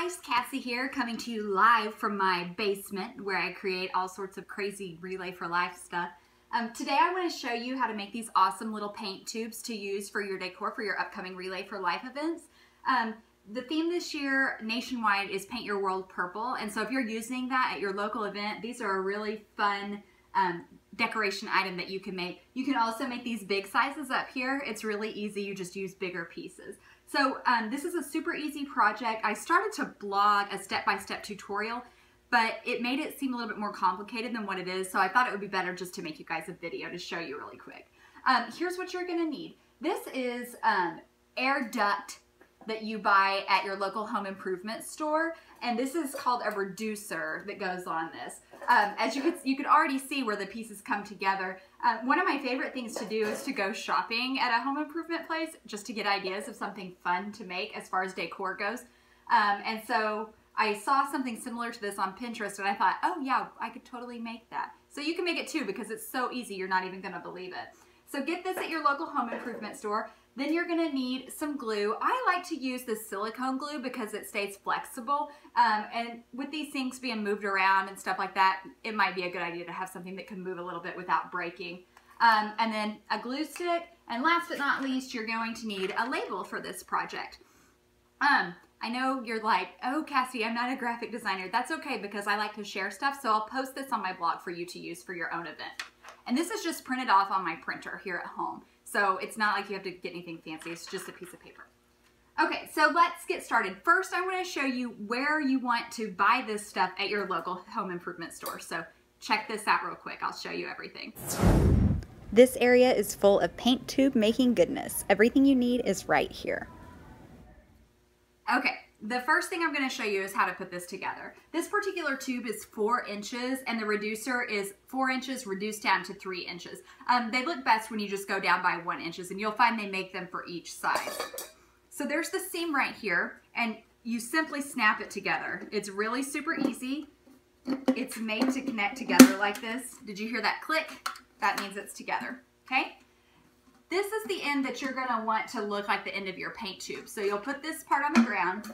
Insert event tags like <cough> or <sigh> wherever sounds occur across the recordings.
guys, Cassi here coming to you live from my basement where I create all sorts of crazy Relay for Life stuff. Um, today I want to show you how to make these awesome little paint tubes to use for your decor for your upcoming Relay for Life events. Um, the theme this year nationwide is Paint Your World Purple and so if you're using that at your local event, these are a really fun um, decoration item that you can make. You can also make these big sizes up here. It's really easy. You just use bigger pieces. So um, this is a super easy project. I started to blog a step-by-step -step tutorial, but it made it seem a little bit more complicated than what it is. So I thought it would be better just to make you guys a video to show you really quick. Um, here's what you're gonna need. This is um, air duct that you buy at your local home improvement store. And this is called a reducer that goes on this. Um, as you could, you could already see where the pieces come together. Uh, one of my favorite things to do is to go shopping at a home improvement place just to get ideas of something fun to make as far as decor goes. Um, and so I saw something similar to this on Pinterest and I thought, oh yeah, I could totally make that. So you can make it too because it's so easy, you're not even gonna believe it. So get this at your local home improvement store. Then you're gonna need some glue. I like to use the silicone glue because it stays flexible. Um, and with these things being moved around and stuff like that, it might be a good idea to have something that can move a little bit without breaking. Um, and then a glue stick. And last but not least, you're going to need a label for this project. Um, I know you're like, oh, Cassi, I'm not a graphic designer. That's okay because I like to share stuff. So I'll post this on my blog for you to use for your own event. And this is just printed off on my printer here at home. So it's not like you have to get anything fancy. It's just a piece of paper. Okay, so let's get started. First, I want to show you where you want to buy this stuff at your local home improvement store. So check this out real quick. I'll show you everything. This area is full of paint tube making goodness. Everything you need is right here. Okay, the first thing I'm going to show you is how to put this together. This particular tube is four inches and the reducer is four inches reduced down to three inches. Um, they look best when you just go down by one inches and you'll find they make them for each size. So there's the seam right here and you simply snap it together. It's really super easy. It's made to connect together like this. Did you hear that click? That means it's together, okay? This is the end that you're gonna want to look like the end of your paint tube. So you'll put this part on the ground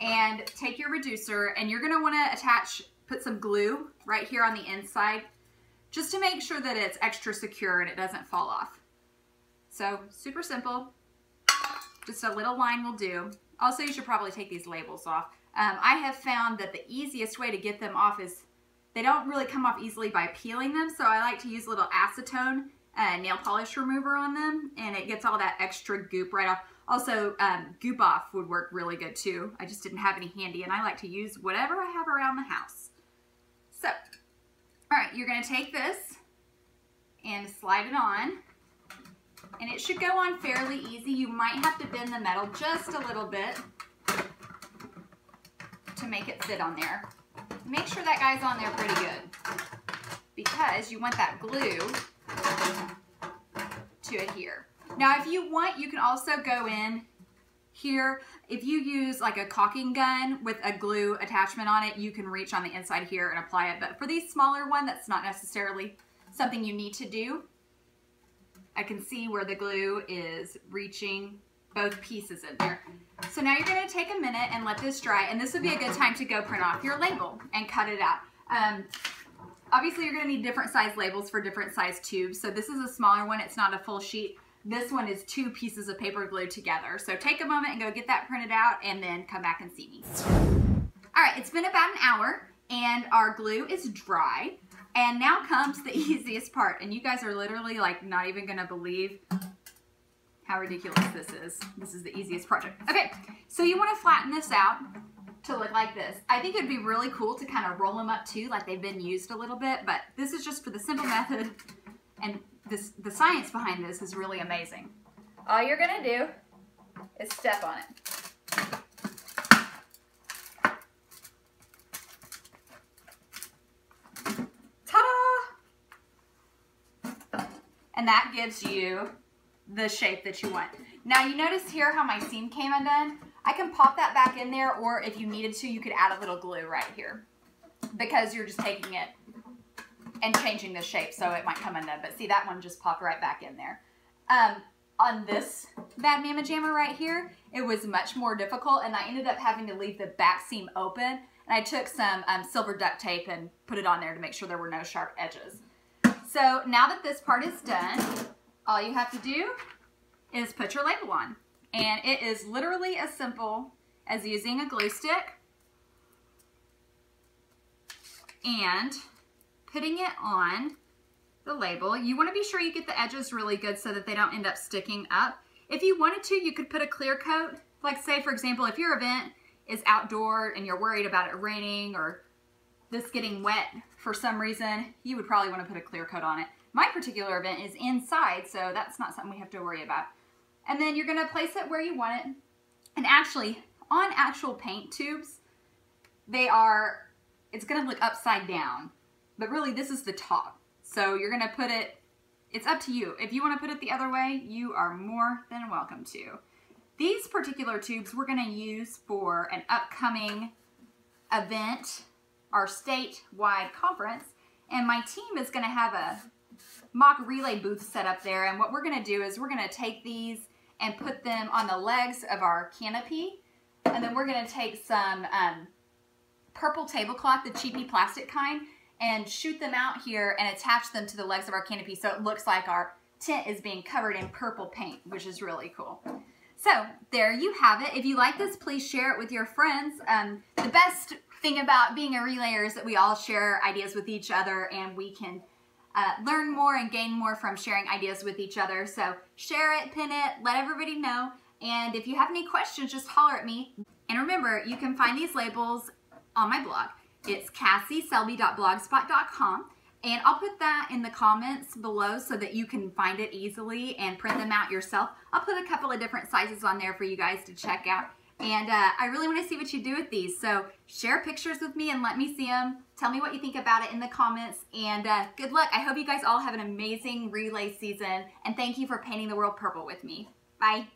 and take your reducer and you're gonna wanna attach, put some glue right here on the inside just to make sure that it's extra secure and it doesn't fall off. So super simple, just a little line will do. Also, you should probably take these labels off. Um, I have found that the easiest way to get them off is they don't really come off easily by peeling them, so I like to use a little acetone uh, nail polish remover on them and it gets all that extra goop right off. Also, um, Goof Off would work really good too. I just didn't have any handy and I like to use whatever I have around the house. So, all right, you're gonna take this and slide it on and it should go on fairly easy. You might have to bend the metal just a little bit to make it fit on there. Make sure that guy's on there pretty good because you want that glue to adhere. Now, if you want, you can also go in here. If you use like a caulking gun with a glue attachment on it, you can reach on the inside here and apply it. But for these smaller one, that's not necessarily something you need to do. I can see where the glue is reaching both pieces in there. So now you're gonna take a minute and let this dry, and this would be a good time to go print off your label and cut it out. Um, Obviously, you're going to need different size labels for different size tubes. So this is a smaller one. It's not a full sheet. This one is two pieces of paper glued together. So take a moment and go get that printed out and then come back and see me. All right, it's been about an hour and our glue is dry. And now comes the <laughs> easiest part. And you guys are literally like not even going to believe how ridiculous this is. This is the easiest project. Okay, so you want to flatten this out to look like this. I think it'd be really cool to kind of roll them up too, like they've been used a little bit, but this is just for the simple method, and this the science behind this is really amazing. All you're gonna do is step on it. Ta-da! And that gives you the shape that you want. Now you notice here how my seam came undone? I can pop that back in there or if you needed to, you could add a little glue right here because you're just taking it and changing the shape so it might come undone. But see, that one just popped right back in there. Um, on this Bad Mama Jammer right here, it was much more difficult and I ended up having to leave the back seam open and I took some um, silver duct tape and put it on there to make sure there were no sharp edges. So now that this part is done, all you have to do is put your label on. And it is literally as simple as using a glue stick and putting it on the label. You want to be sure you get the edges really good so that they don't end up sticking up. If you wanted to, you could put a clear coat. Like say, for example, if your event is outdoor and you're worried about it raining or this getting wet for some reason, you would probably want to put a clear coat on it. My particular event is inside, so that's not something we have to worry about. And then you're going to place it where you want it. And actually, on actual paint tubes, they are, it's going to look upside down. But really, this is the top. So you're going to put it, it's up to you. If you want to put it the other way, you are more than welcome to. These particular tubes we're going to use for an upcoming event, our statewide conference, and my team is going to have a mock relay booth set up there, and what we're going to do is we're going to take these and put them on the legs of our canopy, and then we're going to take some um, purple tablecloth, the cheapy plastic kind, and shoot them out here and attach them to the legs of our canopy so it looks like our tent is being covered in purple paint, which is really cool. So there you have it. If you like this, please share it with your friends. Um, the best thing about being a relayer is that we all share ideas with each other and we can uh, learn more and gain more from sharing ideas with each other. So share it, pin it, let everybody know. And if you have any questions, just holler at me. And remember, you can find these labels on my blog. It's cassiselby.blogspot.com. And I'll put that in the comments below so that you can find it easily and print them out yourself. I'll put a couple of different sizes on there for you guys to check out. And uh, I really want to see what you do with these. So share pictures with me and let me see them. Tell me what you think about it in the comments. And uh, good luck. I hope you guys all have an amazing relay season. And thank you for painting the world purple with me. Bye.